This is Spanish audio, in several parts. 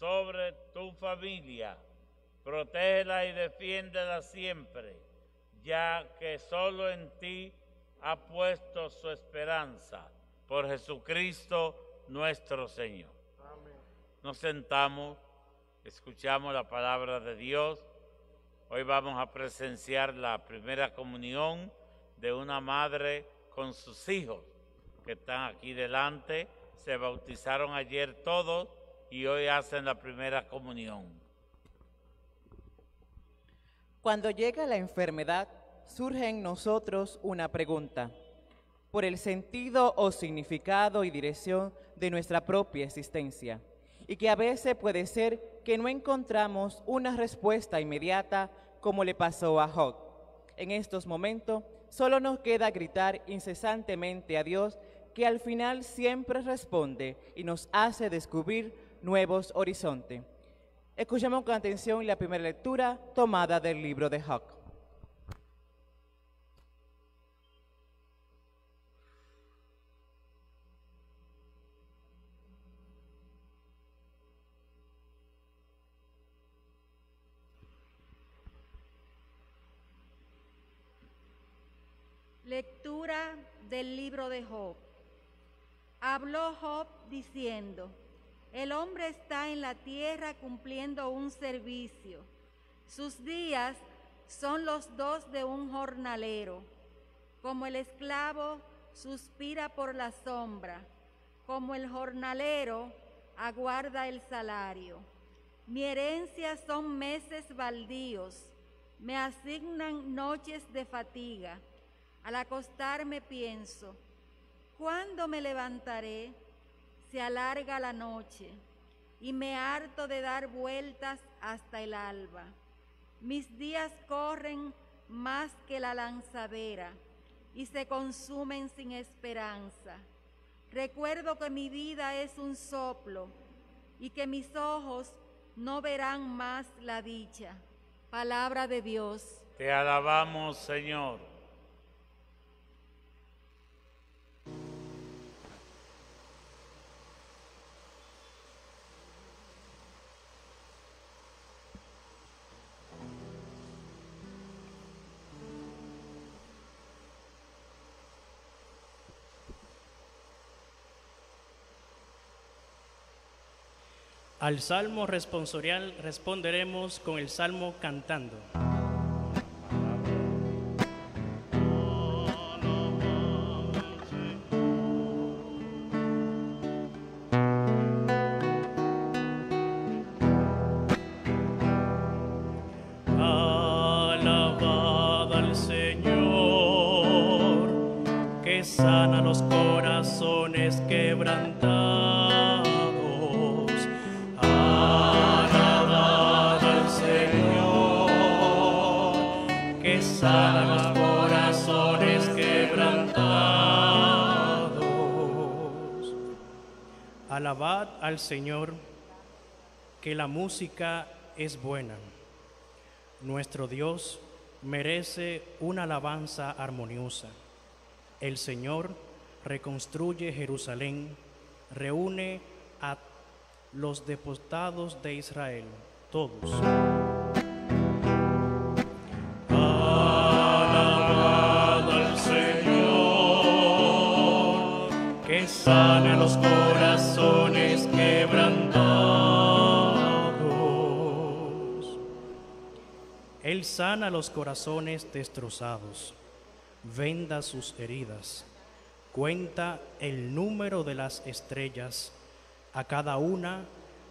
sobre tu familia. Protégela y defiéndela siempre, ya que solo en ti ha puesto su esperanza. Por Jesucristo nuestro Señor. Nos sentamos, escuchamos la palabra de Dios. Hoy vamos a presenciar la primera comunión de una madre con sus hijos que están aquí delante. Se bautizaron ayer todos y hoy hacen la primera comunión. Cuando llega la enfermedad, surge en nosotros una pregunta por el sentido o significado y dirección de nuestra propia existencia, y que a veces puede ser que no encontramos una respuesta inmediata como le pasó a Job. En estos momentos solo nos queda gritar incesantemente a Dios que al final siempre responde y nos hace descubrir nuevos horizontes. Escuchemos con atención la primera lectura tomada del libro de Job. Lectura del libro de Job. Habló Job diciendo, el hombre está en la tierra cumpliendo un servicio. Sus días son los dos de un jornalero. Como el esclavo suspira por la sombra, como el jornalero aguarda el salario. Mi herencia son meses baldíos, me asignan noches de fatiga. Al acostarme pienso, ¿Cuándo me levantaré? Se alarga la noche y me harto de dar vueltas hasta el alba. Mis días corren más que la lanzadera y se consumen sin esperanza. Recuerdo que mi vida es un soplo y que mis ojos no verán más la dicha. Palabra de Dios. Te alabamos, Señor. Al salmo responsorial responderemos con el salmo cantando. Al Señor, que la música es buena. Nuestro Dios merece una alabanza armoniosa. El Señor reconstruye Jerusalén, reúne a los deportados de Israel, todos. Alabad al Señor, que sane los sana los corazones destrozados, venda sus heridas, cuenta el número de las estrellas, a cada una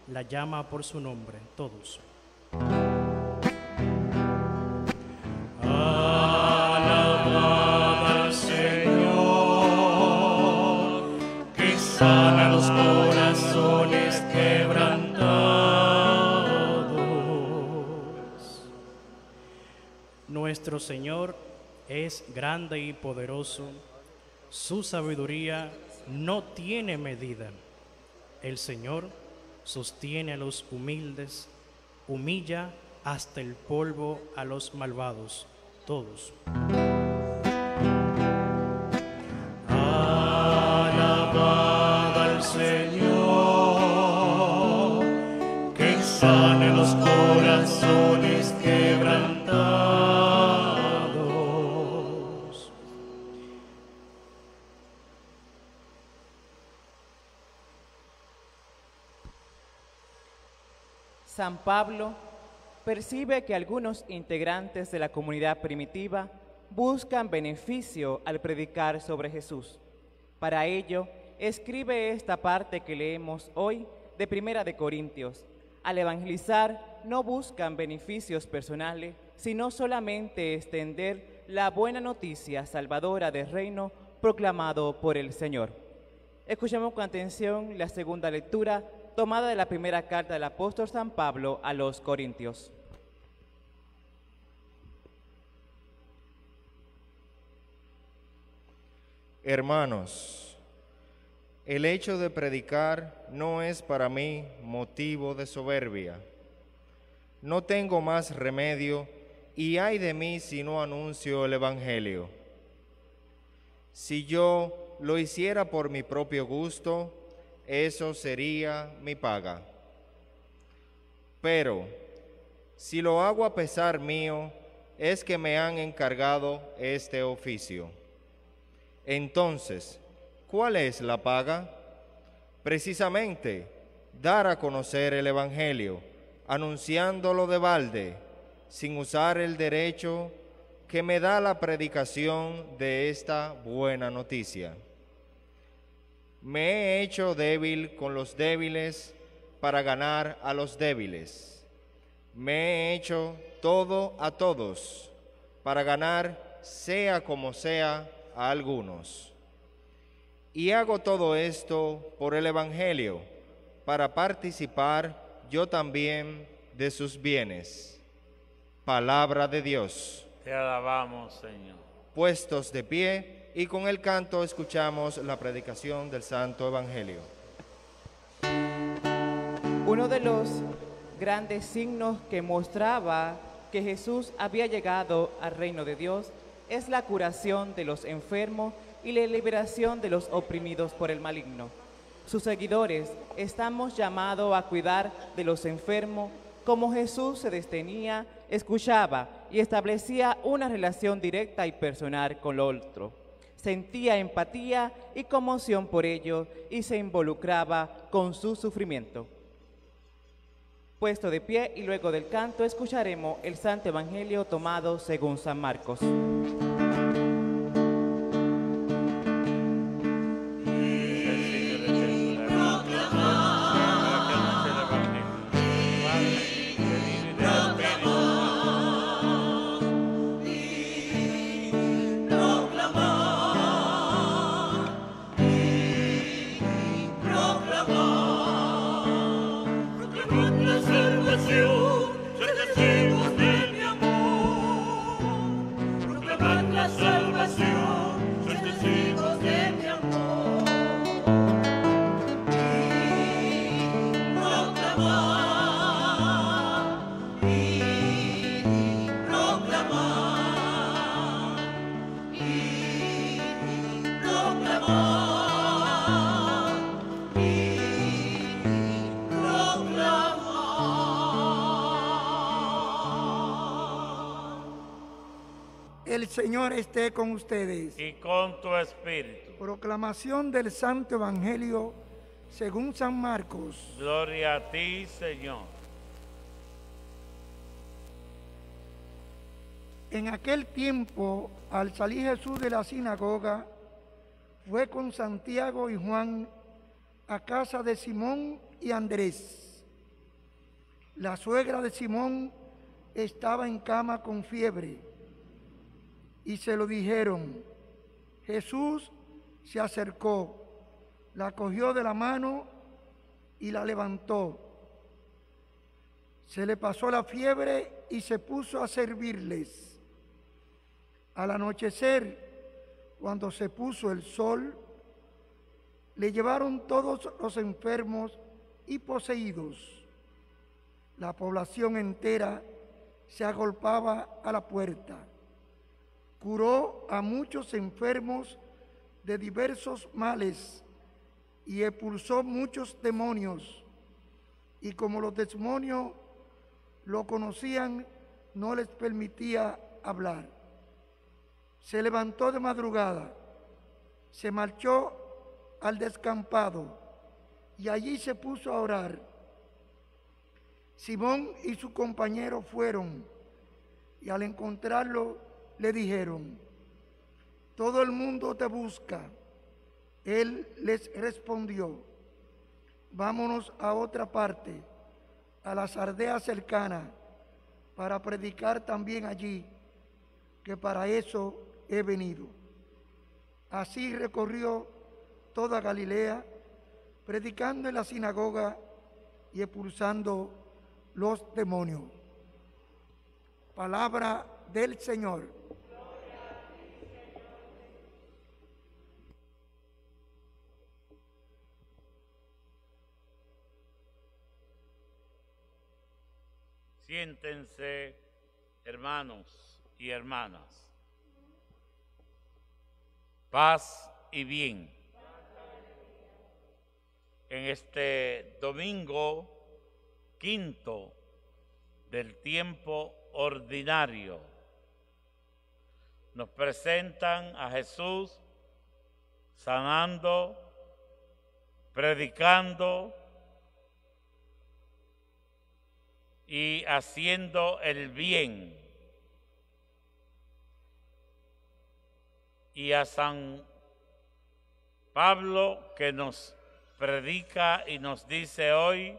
la llama por su nombre, todos. Alabad al Señor, que sana los corazones Nuestro Señor es grande y poderoso, su sabiduría no tiene medida. El Señor sostiene a los humildes, humilla hasta el polvo a los malvados, todos. Alabad al Señor, que sane los San Pablo percibe que algunos integrantes de la comunidad primitiva buscan beneficio al predicar sobre Jesús. Para ello, escribe esta parte que leemos hoy de Primera de Corintios. Al evangelizar no buscan beneficios personales, sino solamente extender la buena noticia salvadora del reino proclamado por el Señor. Escuchemos con atención la segunda lectura tomada de la primera carta del apóstol San Pablo a los Corintios. Hermanos, el hecho de predicar no es para mí motivo de soberbia. No tengo más remedio y hay de mí si no anuncio el Evangelio. Si yo lo hiciera por mi propio gusto, eso sería mi paga. Pero si lo hago a pesar mío, es que me han encargado este oficio. Entonces, ¿cuál es la paga? Precisamente, dar a conocer el Evangelio, anunciándolo de balde, sin usar el derecho que me da la predicación de esta buena noticia. Me he hecho débil con los débiles para ganar a los débiles. Me he hecho todo a todos para ganar, sea como sea, a algunos. Y hago todo esto por el Evangelio, para participar yo también de sus bienes. Palabra de Dios. Te alabamos, Señor. Puestos de pie y con el canto escuchamos la predicación del Santo Evangelio. Uno de los grandes signos que mostraba que Jesús había llegado al reino de Dios es la curación de los enfermos y la liberación de los oprimidos por el maligno. Sus seguidores estamos llamados a cuidar de los enfermos como Jesús se detenía, escuchaba y establecía una relación directa y personal con el otro. Sentía empatía y conmoción por ellos y se involucraba con su sufrimiento. Puesto de pie y luego del canto escucharemos el Santo Evangelio tomado según San Marcos. Señor esté con ustedes. y con tu espíritu. Proclamación del Santo Evangelio según San Marcos. Gloria a ti, Señor. En aquel tiempo, al salir Jesús de la sinagoga, fue con Santiago y Juan a casa de Simón y Andrés. La suegra de Simón estaba en cama con fiebre y se lo dijeron. Jesús se acercó, la cogió de la mano y la levantó. Se le pasó la fiebre y se puso a servirles. Al anochecer, cuando se puso el sol, le llevaron todos los enfermos y poseídos. La población entera se agolpaba a la puerta. Curó a muchos enfermos de diversos males y expulsó muchos demonios. Y como los demonios lo conocían, no les permitía hablar. Se levantó de madrugada, se marchó al descampado y allí se puso a orar. Simón y su compañero fueron y al encontrarlo le dijeron, todo el mundo te busca. Él les respondió, vámonos a otra parte, a las aldeas cercanas, para predicar también allí, que para eso he venido. Así recorrió toda Galilea, predicando en la sinagoga y expulsando los demonios. Palabra del Señor. Siéntense, hermanos y hermanas. Paz y bien. En este domingo quinto del tiempo ordinario, nos presentan a Jesús sanando, predicando y haciendo el bien. Y a San Pablo que nos predica y nos dice hoy,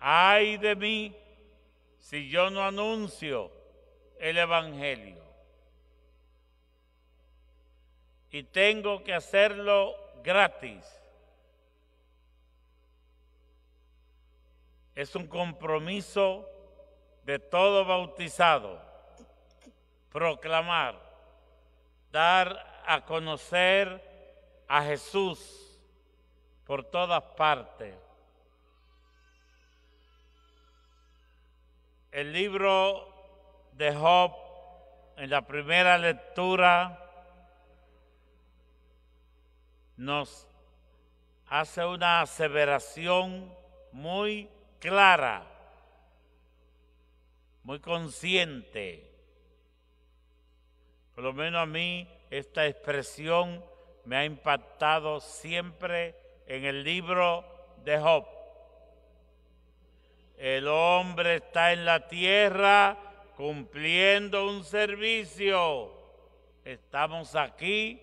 ay de mí si yo no anuncio el Evangelio. Y tengo que hacerlo gratis. Es un compromiso de todo bautizado. Proclamar, dar a conocer a Jesús por todas partes. El libro de Job, en la primera lectura, nos hace una aseveración muy clara, muy consciente. Por lo menos a mí esta expresión me ha impactado siempre en el libro de Job. El hombre está en la tierra cumpliendo un servicio. Estamos aquí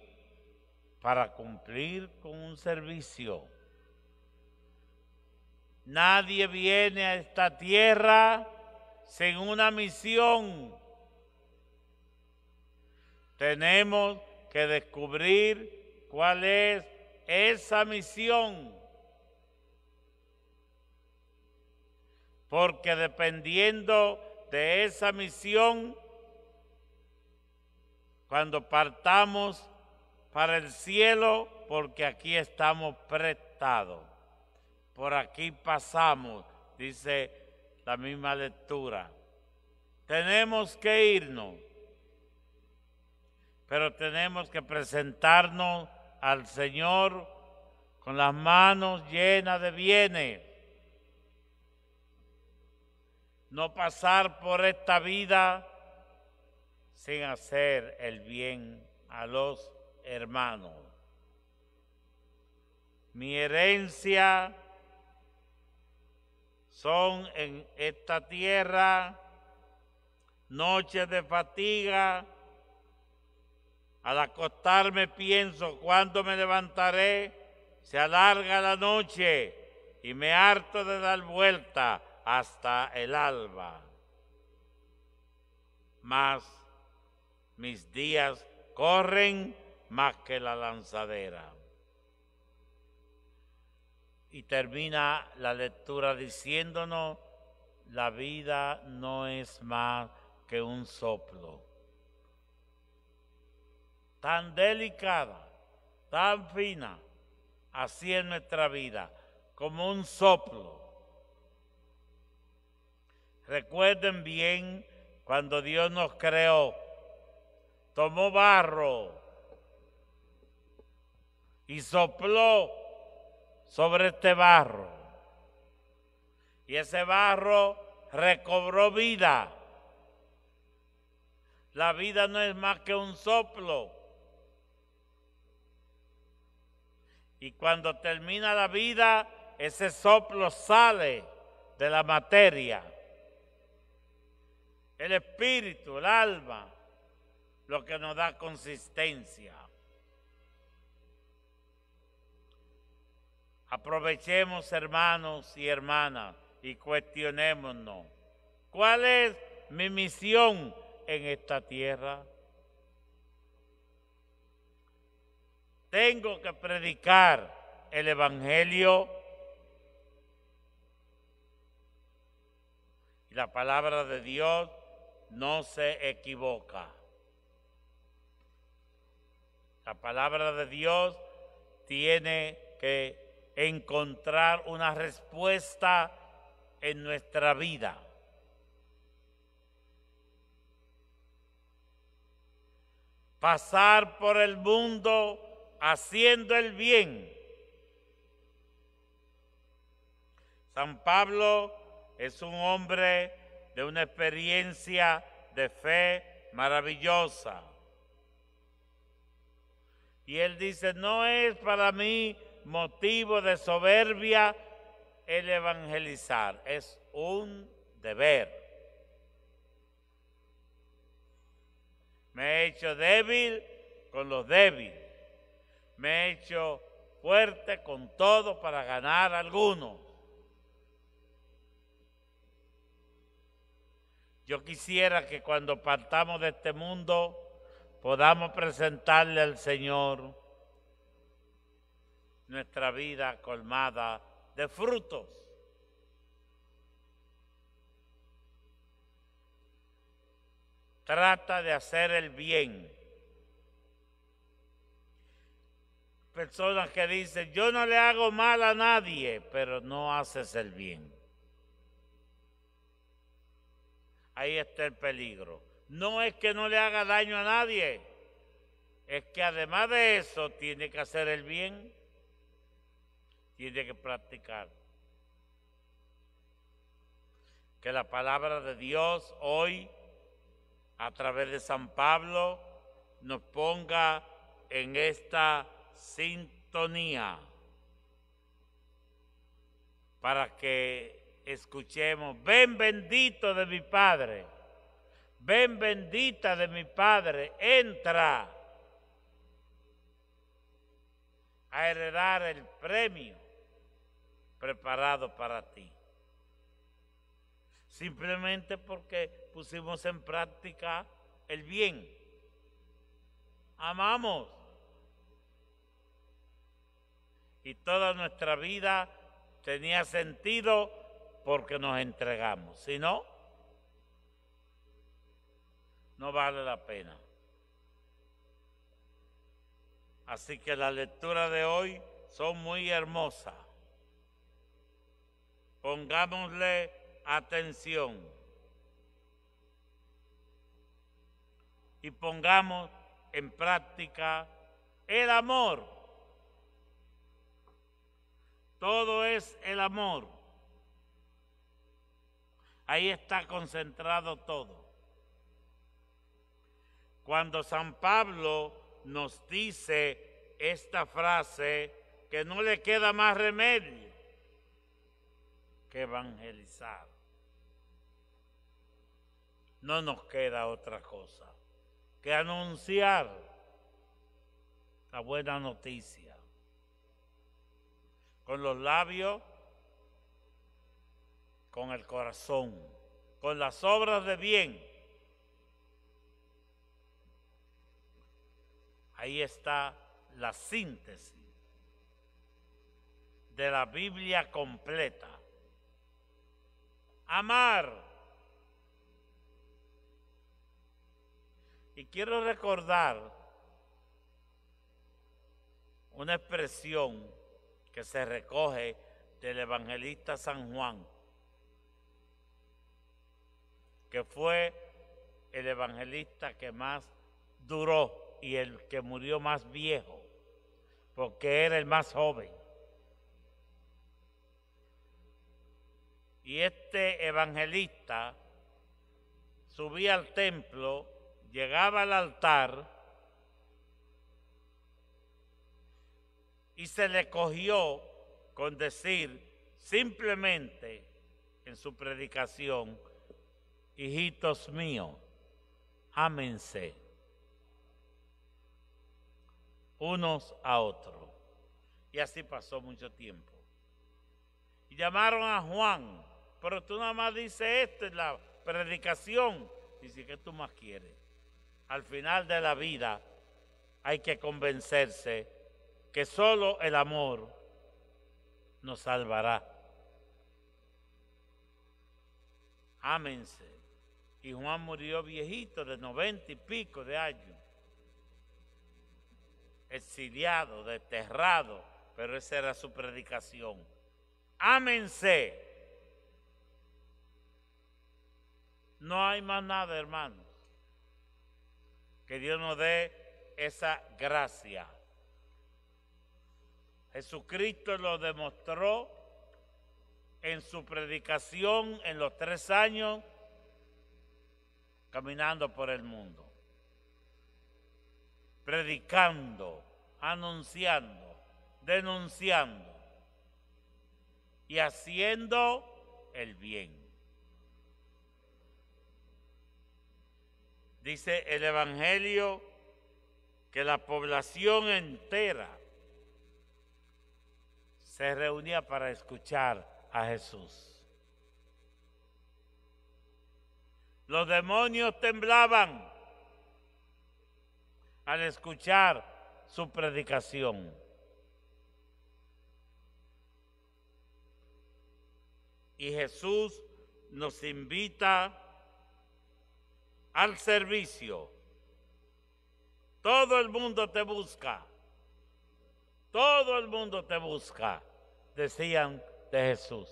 para cumplir con un servicio. Nadie viene a esta tierra sin una misión. Tenemos que descubrir cuál es esa misión. Porque dependiendo de esa misión, cuando partamos para el cielo, porque aquí estamos prestados, por aquí pasamos, dice la misma lectura. Tenemos que irnos, pero tenemos que presentarnos al Señor con las manos llenas de bienes. No pasar por esta vida sin hacer el bien a los hermanos. Mi herencia son en esta tierra noches de fatiga. Al acostarme pienso cuándo me levantaré, se alarga la noche y me harto de dar vuelta hasta el alba. Mas mis días corren más que la lanzadera. Y termina la lectura diciéndonos, la vida no es más que un soplo. Tan delicada, tan fina, así es nuestra vida, como un soplo. Recuerden bien cuando Dios nos creó, tomó barro y sopló sobre este barro. Y ese barro recobró vida. La vida no es más que un soplo. Y cuando termina la vida, ese soplo sale de la materia. El espíritu, el alma, lo que nos da consistencia. Aprovechemos, hermanos y hermanas, y cuestionémonos. ¿Cuál es mi misión en esta tierra? Tengo que predicar el Evangelio. Y la palabra de Dios no se equivoca. La palabra de Dios tiene que encontrar una respuesta en nuestra vida. Pasar por el mundo haciendo el bien. San Pablo es un hombre de una experiencia de fe maravillosa. Y él dice, no es para mí motivo de soberbia el evangelizar, es un deber. Me he hecho débil con los débiles, me he hecho fuerte con todo para ganar algunos. Yo quisiera que cuando partamos de este mundo podamos presentarle al Señor nuestra vida colmada de frutos. Trata de hacer el bien. Personas que dicen, yo no le hago mal a nadie, pero no haces el bien. Ahí está el peligro. No es que no le haga daño a nadie, es que además de eso tiene que hacer el bien tiene que practicar. Que la palabra de Dios hoy, a través de San Pablo, nos ponga en esta sintonía para que escuchemos, ven bendito de mi Padre, ven bendita de mi Padre, entra a heredar el premio preparado para ti. Simplemente porque pusimos en práctica el bien. Amamos. Y toda nuestra vida tenía sentido porque nos entregamos. Si no, no vale la pena. Así que la lectura de hoy son muy hermosas. Pongámosle atención. Y pongamos en práctica el amor. Todo es el amor. Ahí está concentrado todo. Cuando San Pablo nos dice esta frase, que no le queda más remedio que evangelizar. No nos queda otra cosa que anunciar la buena noticia. Con los labios, con el corazón, con las obras de bien. Ahí está la síntesis de la Biblia completa. Amar Y quiero recordar una expresión que se recoge del evangelista San Juan, que fue el evangelista que más duró y el que murió más viejo, porque era el más joven. Y este evangelista subía al templo llegaba al altar y se le cogió con decir simplemente en su predicación, hijitos míos, ámense unos a otros. Y así pasó mucho tiempo. Y llamaron a Juan, pero tú nada más dices esto en la predicación. Dice, ¿qué tú más quieres? al final de la vida hay que convencerse que solo el amor nos salvará. Ámense. Y Juan murió viejito de noventa y pico de años, exiliado, desterrado, pero esa era su predicación. Ámense. No hay más nada, hermano. Que Dios nos dé esa gracia. Jesucristo lo demostró en su predicación en los tres años caminando por el mundo, predicando, anunciando, denunciando y haciendo el bien. Dice el Evangelio que la población entera se reunía para escuchar a Jesús. Los demonios temblaban al escuchar su predicación. Y Jesús nos invita al servicio. Todo el mundo te busca. Todo el mundo te busca, decían de Jesús.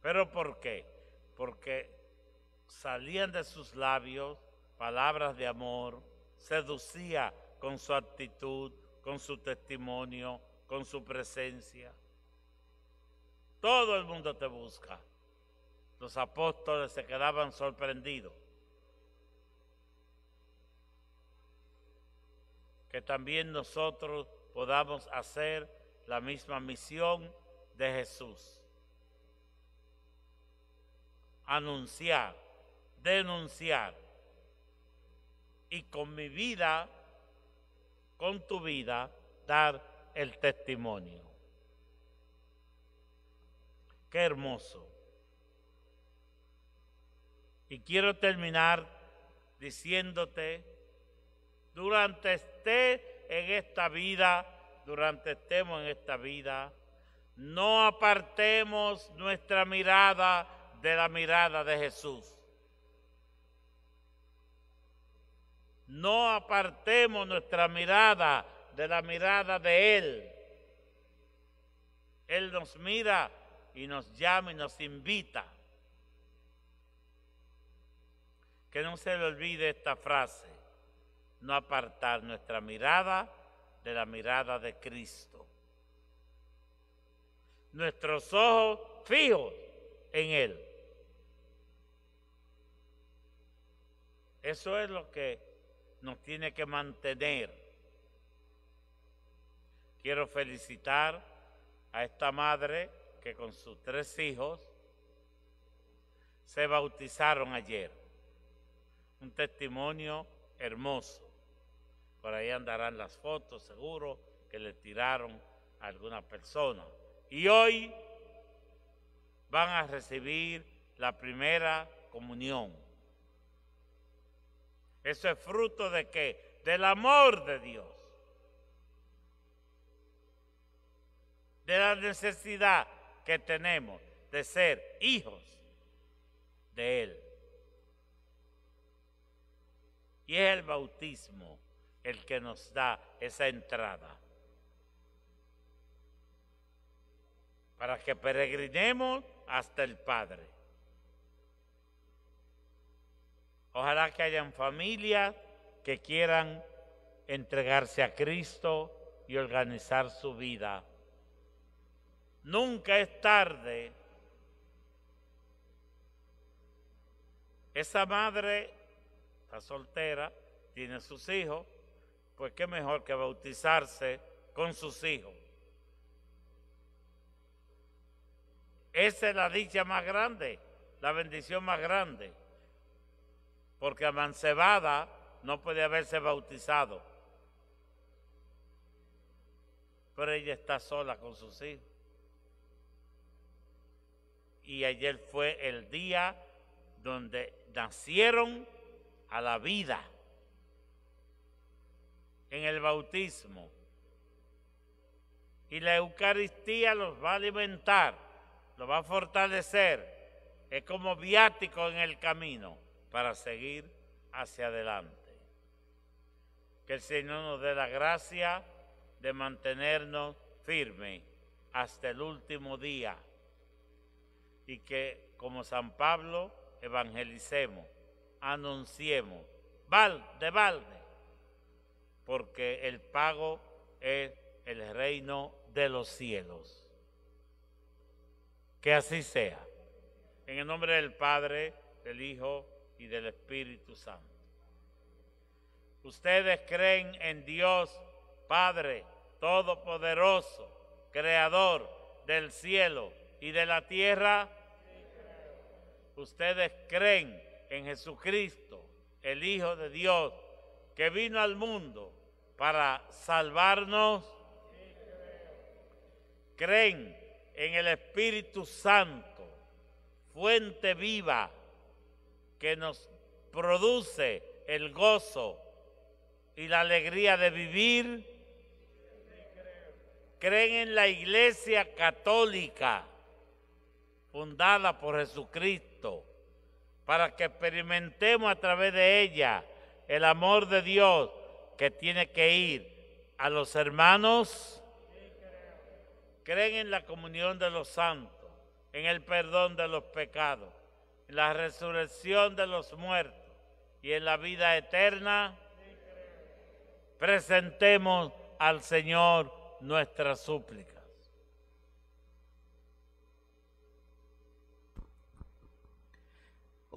¿Pero por qué? Porque salían de sus labios palabras de amor, seducía con su actitud, con su testimonio, con su presencia. Todo el mundo te busca los apóstoles se quedaban sorprendidos. Que también nosotros podamos hacer la misma misión de Jesús. anunciar, denunciar y con mi vida, con tu vida, dar el testimonio. Qué hermoso. Y quiero terminar diciéndote, durante esté en esta vida, durante estemos en esta vida, no apartemos nuestra mirada de la mirada de Jesús. No apartemos nuestra mirada de la mirada de Él. Él nos mira y nos llama y nos invita. Que no se le olvide esta frase, no apartar nuestra mirada de la mirada de Cristo. Nuestros ojos fijos en Él. Eso es lo que nos tiene que mantener. Quiero felicitar a esta madre que con sus tres hijos se bautizaron ayer. Un testimonio hermoso. Por ahí andarán las fotos, seguro, que le tiraron a alguna persona. Y hoy van a recibir la primera comunión. Eso es fruto de qué? Del amor de Dios. De la necesidad que tenemos de ser hijos de Él. Y es el bautismo el que nos da esa entrada. Para que peregrinemos hasta el Padre. Ojalá que hayan familias que quieran entregarse a Cristo y organizar su vida. Nunca es tarde. Esa madre está soltera, tiene sus hijos, pues qué mejor que bautizarse con sus hijos. Esa es la dicha más grande, la bendición más grande, porque amancebada no puede haberse bautizado, pero ella está sola con sus hijos. Y ayer fue el día donde nacieron a la vida en el bautismo. Y la Eucaristía los va a alimentar, los va a fortalecer. Es como viático en el camino para seguir hacia adelante. Que el Señor nos dé la gracia de mantenernos firmes hasta el último día y que como San Pablo evangelicemos, anunciemos, de balde, porque el pago es el reino de los cielos. Que así sea. En el nombre del Padre, del Hijo y del Espíritu Santo. Ustedes creen en Dios Padre Todopoderoso, Creador del cielo y de la tierra. Ustedes creen en Jesucristo, el Hijo de Dios, que vino al mundo para salvarnos. Creen en el Espíritu Santo, fuente viva que nos produce el gozo y la alegría de vivir. Creen en la Iglesia Católica, fundada por Jesucristo, para que experimentemos a través de ella el amor de Dios que tiene que ir a los hermanos. Creen en la comunión de los santos, en el perdón de los pecados, en la resurrección de los muertos y en la vida eterna. Presentemos al Señor nuestras súplicas.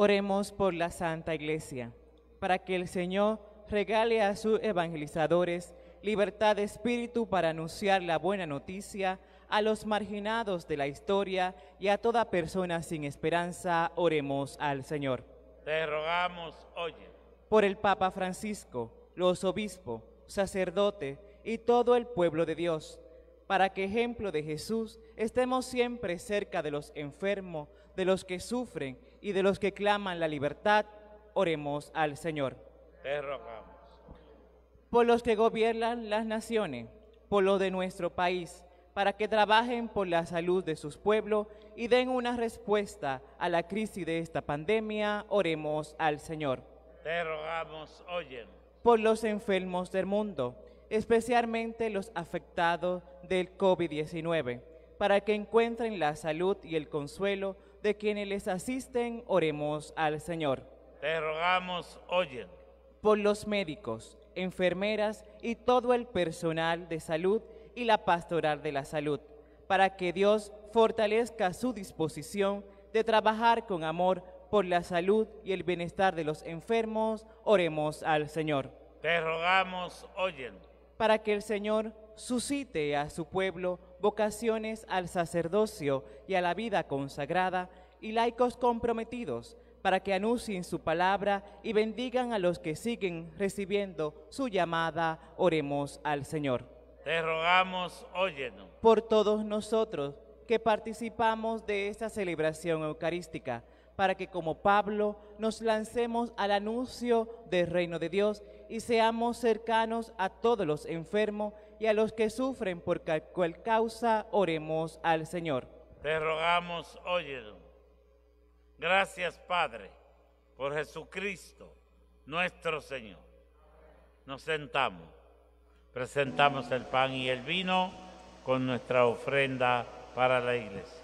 Oremos por la Santa Iglesia, para que el Señor regale a sus evangelizadores libertad de espíritu para anunciar la buena noticia a los marginados de la historia y a toda persona sin esperanza, oremos al Señor. Te rogamos, oye. Por el Papa Francisco, los obispos, sacerdote y todo el pueblo de Dios, para que ejemplo de Jesús estemos siempre cerca de los enfermos, de los que sufren y de los que claman la libertad, oremos al Señor. Te rogamos. Por los que gobiernan las naciones, por lo de nuestro país, para que trabajen por la salud de sus pueblos y den una respuesta a la crisis de esta pandemia, oremos al Señor. Te rogamos, oye. Por los enfermos del mundo, especialmente los afectados del COVID-19, para que encuentren la salud y el consuelo de quienes les asisten, oremos al Señor. Te rogamos, oye. Por los médicos, enfermeras y todo el personal de salud y la pastoral de la salud, para que Dios fortalezca su disposición de trabajar con amor por la salud y el bienestar de los enfermos, oremos al Señor. Te rogamos, oyen. Para que el Señor suscite a su pueblo vocaciones al sacerdocio y a la vida consagrada y laicos comprometidos, para que anuncien su palabra y bendigan a los que siguen recibiendo su llamada, oremos al Señor. Te rogamos, óyenos. Por todos nosotros que participamos de esta celebración eucarística, para que como Pablo nos lancemos al anuncio del reino de Dios y seamos cercanos a todos los enfermos y a los que sufren por cual causa, oremos al Señor. Te rogamos, óyenos. Gracias, Padre, por Jesucristo, nuestro Señor. Nos sentamos, presentamos el pan y el vino con nuestra ofrenda para la iglesia.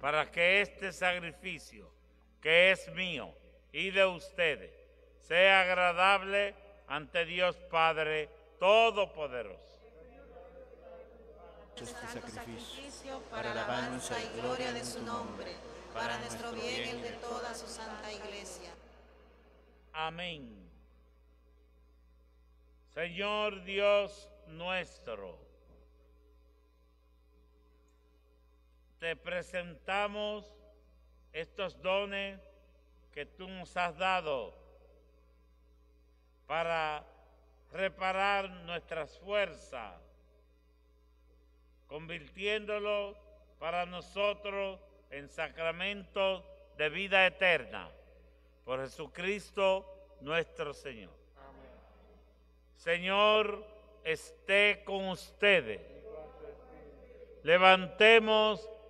Para que este sacrificio, que es mío y de ustedes, sea agradable ante Dios Padre Todopoderoso. Este sacrificio para la alabanza y gloria de su nombre, para nuestro bien y el de toda su santa iglesia. Amén. Señor Dios nuestro, te presentamos estos dones que tú nos has dado para reparar nuestras fuerzas, convirtiéndolo para nosotros en sacramentos de vida eterna. Por Jesucristo nuestro Señor. Señor, esté con ustedes. Levantemos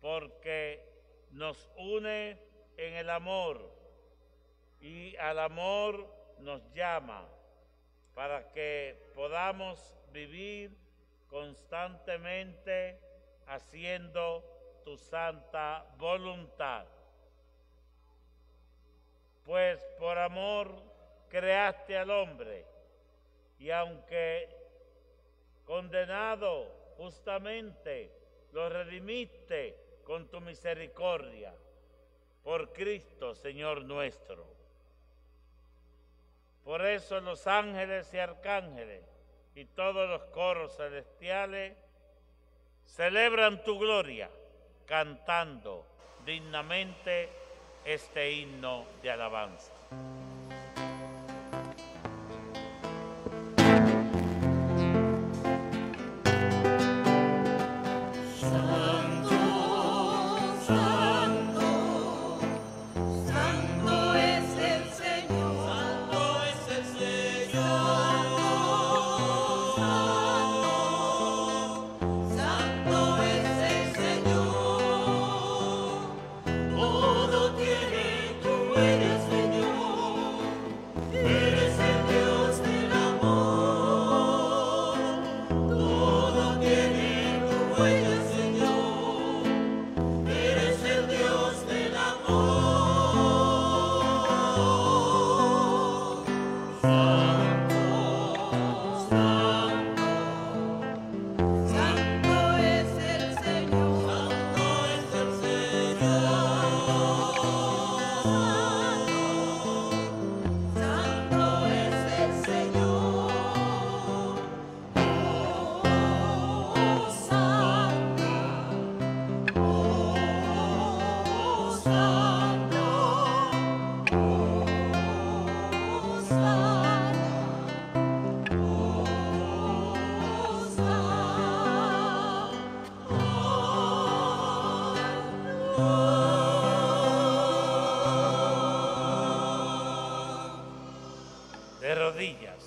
porque nos une en el amor y al amor nos llama para que podamos vivir constantemente haciendo tu santa voluntad. Pues por amor creaste al hombre y aunque condenado justamente, lo redimiste con tu misericordia por Cristo, Señor nuestro. Por eso los ángeles y arcángeles y todos los coros celestiales celebran tu gloria cantando dignamente este himno de alabanza.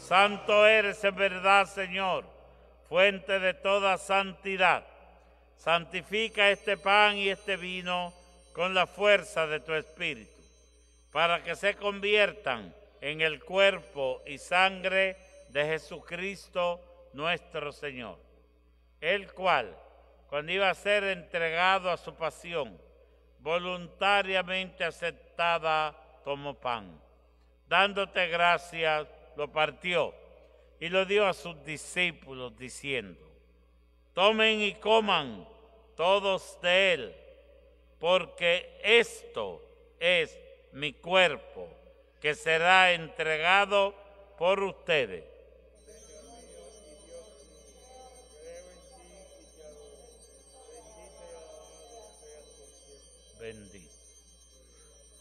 Santo eres en verdad, Señor, fuente de toda santidad. Santifica este pan y este vino con la fuerza de tu Espíritu, para que se conviertan en el cuerpo y sangre de Jesucristo nuestro Señor, el cual, cuando iba a ser entregado a su pasión, voluntariamente aceptada, tomó pan, dándote gracias lo partió y lo dio a sus discípulos diciendo, tomen y coman todos de él, porque esto es mi cuerpo que será entregado por ustedes. Bendito.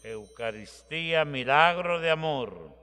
Eucaristía, milagro de amor.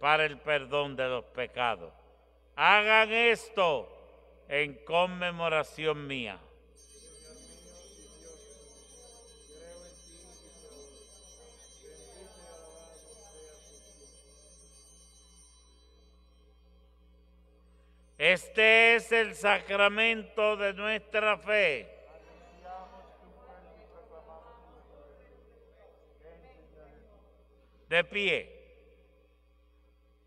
para el perdón de los pecados. Hagan esto en conmemoración mía. Este es el sacramento de nuestra fe. De pie.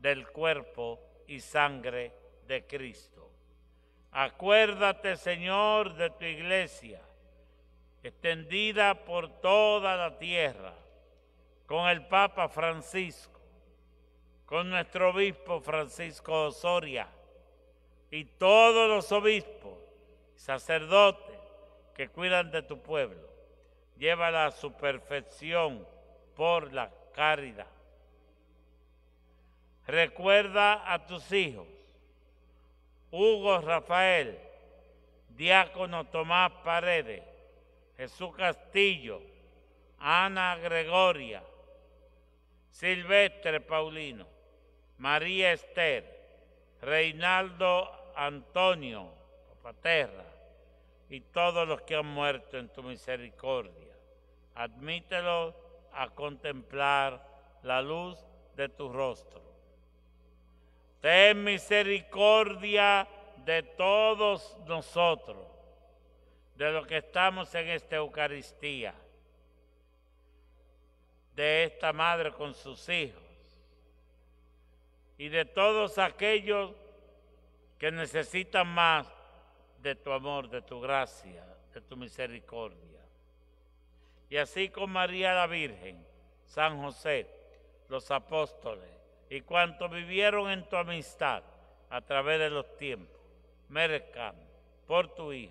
del cuerpo y sangre de Cristo. Acuérdate, Señor, de tu iglesia, extendida por toda la tierra, con el Papa Francisco, con nuestro obispo Francisco Osoria y todos los obispos, sacerdotes que cuidan de tu pueblo. Llévala a su perfección por la caridad. Recuerda a tus hijos, Hugo Rafael, Diácono Tomás Paredes, Jesús Castillo, Ana Gregoria, Silvestre Paulino, María Esther, Reinaldo Antonio, Paterra, y todos los que han muerto en tu misericordia. Admítelo a contemplar la luz de tu rostro. Ten misericordia de todos nosotros, de los que estamos en esta Eucaristía, de esta madre con sus hijos y de todos aquellos que necesitan más de tu amor, de tu gracia, de tu misericordia. Y así con María la Virgen, San José, los apóstoles y cuantos vivieron en tu amistad a través de los tiempos, merezcamos por tu Hijo